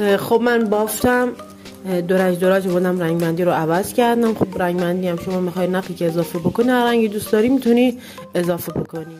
خب من بافتم دورج دورج بودم رنگ بندی رو عوض کردم. خب رنگ بندی هم شما می‌خوای نقی که اضافه بکنی هر رنگی دوست داری می‌تونی اضافه بکنی.